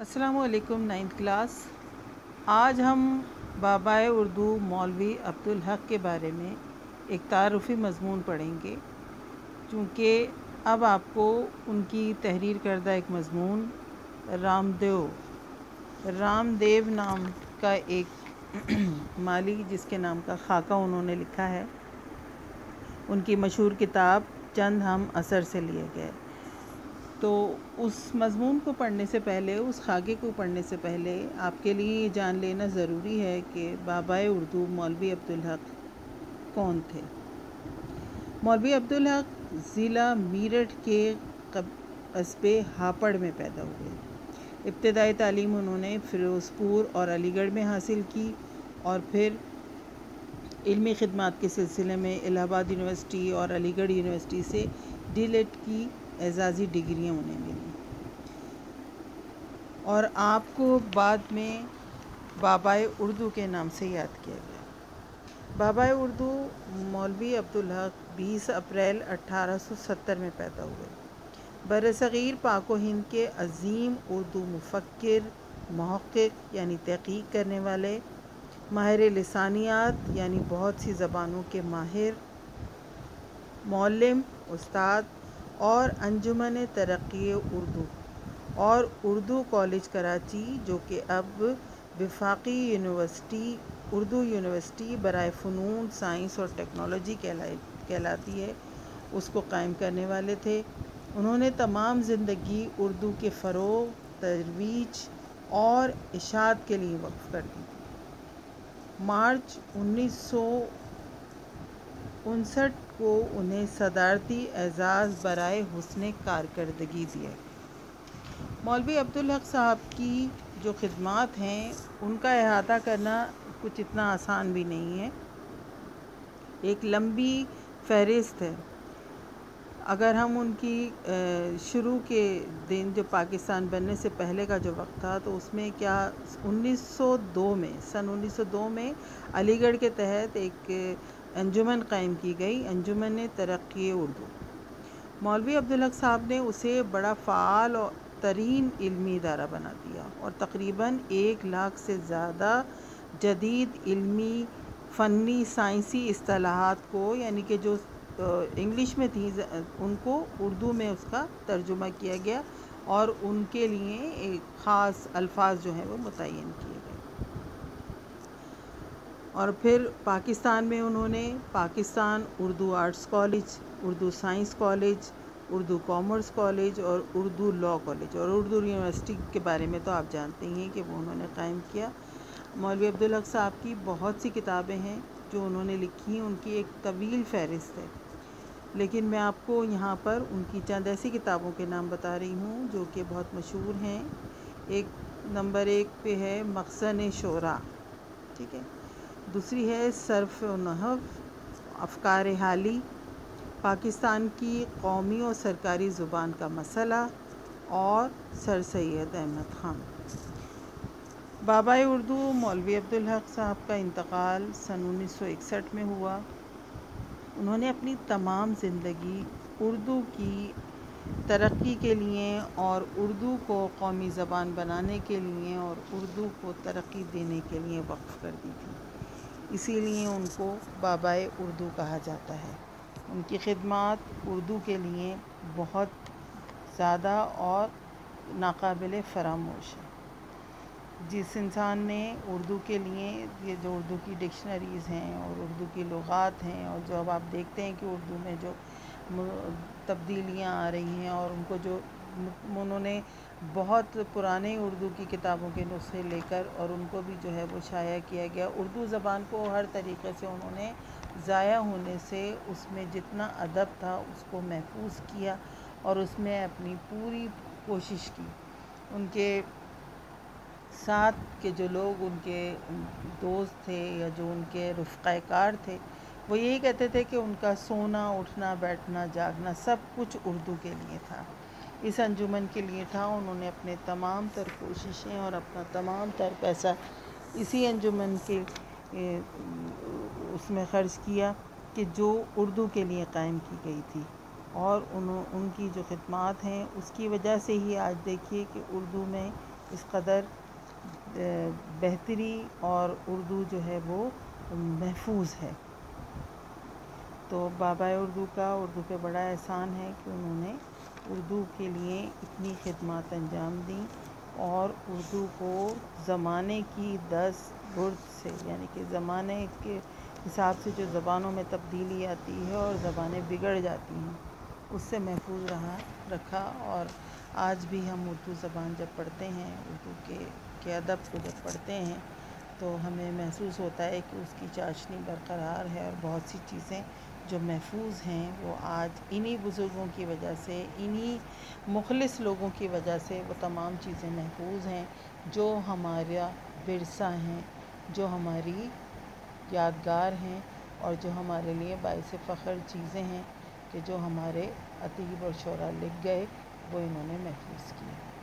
अस्सलाम वालेकुम ninth class आज हम बाबाए उर्दू मौलवी अब्दुल हक के बारे में एक तारफ़ी मजमून पढ़ेंगे, चूँकि अब आपको उनकी तहरीर करदा एक मजमून, रामदेव। रामदेव नाम का एक माली जिसके नाम का खाका उन्होंने लिखा है। उनकी मशहूर किताब, चंद हम असर से लिए गए। तो उस मजमून को पढ़ने से पहले, उस खाके को पढ़ने से पहले आपके लिए ये जान लेना ज़रूरी है कि बाबाए उर्दू, मौलवी अब्दुल हक कौन थे? मौलवी अब्दुल हक ज़िला मीरठ के कस्बे हापड़ में पैदा हुए। इब्तदाई तालीम उन्होंने फ़िरोज़पुर और अलीगढ़ में हासिल की और फिर इल्मी खदमात के सिलसिले में इलाहाबाद यूनिवर्सिटी और अलीगढ़ यूनिवर्सिटी से डीलेट की। एजाज़ी डिग्रियाँ उन्हें मिली। और आपको बाद में बाबाए उर्दू के नाम से याद किया गया। बाबाए उर्दू मौलवी अब्दुल हक 20 अप्रैल 1870 में पैदा हुए। बर सग़ीर पाक हिंद के अजीम उर्दू मुफ़क्र महक़ यानी तहकीक करने वाले माहिर लसानियात यानी बहुत सी ज़बानों के माहिर, मौलम, उस्ताद और अंजुमन तरक्की उर्दू और उर्दू कॉलेज कराची, जो कि अब विफाकी यूनिवर्सिटी, उर्दू यूनिवर्सिटी बरए फ़नून, साइंस और टेक्नोलॉजी कहलाई कहलाती है। उसको कायम करने वाले थे। उन्होंने तमाम ज़िंदगी उर्दू के फ़रोग, तरवीज और इशात के लिए वक्फ़ कर दी। मार्च उन्नीस सौ को उन्हें सदारती एज़ाज़ बरए हुसन कारकर्दगी दिए मौलवी अब्दुल हक साहब की जो खदमात हैं, उनका अहाता करना कुछ इतना आसान भी नहीं है। एक लंबी फहरिस्त है। अगर हम उनकी शुरू के दिन जो पाकिस्तान बनने से पहले का जो वक्त था तो उसमें क्या 1902 में, सन 1902 में अलीगढ़ के तहत एक अंजुमन कायम की गई। अंजुमन ने तरक्की उर्दू। मौलवी अब्दुल हक साहब ने उसे बड़ा फ़ाल और तरीन इल्मी इदारा बना दिया और तकरीबन एक लाख से ज़्यादा जदीद इल्मी फ़नी साइंसी असलाहत को, यानी कि जो इंग्लिश में थी उनको उर्दू में उसका तर्जुमा किया गया और उनके लिए एक ख़ास अल्फाज जो हैं वो मुतन किए और फिर पाकिस्तान में उन्होंने Pakistan Urdu arts college, Urdu science college, Urdu commerce college और उर्दू लॉ कॉलेज और उर्दू यूनिवर्सिटी के बारे में तो आप जानते ही हैं कि वो उन्होंने कायम किया। मौलवी अब्दुल हक साहब की बहुत सी किताबें हैं जो उन्होंने लिखी उनकी एक तवील फहरिस्त है। लेकिन मैं आपको यहाँ पर उनकी चंद ऐसी किताबों के नाम बता रही हूँ जो कि बहुत मशहूर हैं। एक नंबर एक पे है मकसन शोरा ठीक है? दूसरी है सरफ नहव, अफकार हाली, पाकिस्तान की कौमी और सरकारी ज़ुबान का मसला और सर सैद अहमद ख़ान। बाबा उर्दू, मौलवी अब्दुल हक साहब का इंतकाल सन 1961 में हुआ। उन्होंने अपनी तमाम ज़िंदगी उर्दू की तरक्की के लिए और उर्दू को कौमी ज़बान बनाने के लिए और उर्दू को तरक्की देने के लिए वक्फ़ कर दी थी। इसीलिए उनको बाबाए उर्दू कहा जाता है। उनकी खिदमत उर्दू के लिए बहुत ज़्यादा और नाकबिल फरामोश है। जिस इंसान ने उर्दू के लिए, ये जो उर्दू की डिक्शनरीज़ हैं और उर्दू की लुगात हैं और जो अब आप देखते हैं कि उर्दू में जो तब्दीलियाँ आ रही हैं और उनको जो उन्होंने बहुत पुराने उर्दू की किताबों के नुस्खे लेकर और उनको भी जो है वो शाया किया गया। उर्दू ज़बान को हर तरीके से उन्होंने ज़ाया होने से उसमें जितना अदब था उसको महफूज किया और उसमें अपनी पूरी कोशिश की। उनके साथ के जो लोग, उनके दोस्त थे या जो उनके रफ़ाकार थे, वो यही कहते थे कि उनका सोना, उठना, बैठना, जागना सब कुछ उर्दू के लिए था। इस अंजुमन के लिए था। उन्होंने अपने तमाम तर कोशिशें और अपना तमाम तर पैसा इसी अंजुमन के उसमें ख़र्च किया कि जो उर्दू के लिए कायम की गई थी। और उन उनकी जो खदमात हैं, उसकी वजह से ही आज देखिए कि उर्दू में इस कदर बेहतरी और उर्दू जो है वो महफूज है। तो बाबा उर्दू का, उर्दू पे बड़ा एहसान है कि उन्होंने उर्दू के लिए इतनी खिदमत अंजाम दी और उर्दू को ज़माने की दस बुर्द से, यानी कि ज़माने के हिसाब से जो ज़बानों में तब्दीली आती है और ज़बानें बिगड़ जाती हैं, उससे महफूज रहा, रखा और आज भी हम उर्दू ज़बान जब पढ़ते हैं, उर्दू के के अदब को जब पढ़ते हैं तो हमें महसूस होता है कि उसकी चाशनी बरकरार है और बहुत सी चीज़ें जो महफूज हैं, वो आज इन्हीं बुज़ुर्गों की वजह से, इन्हीं मुखलिस लोगों की वजह से वो तमाम चीज़ें महफूज हैं, जो हमारा विरसा हैं, जो हमारी यादगार हैं और जो हमारे लिए बायस फ़ख्र चीज़ें हैं कि जो हमारे अतीब और शरा लिख गए, वो इन्होंने महफूज किए।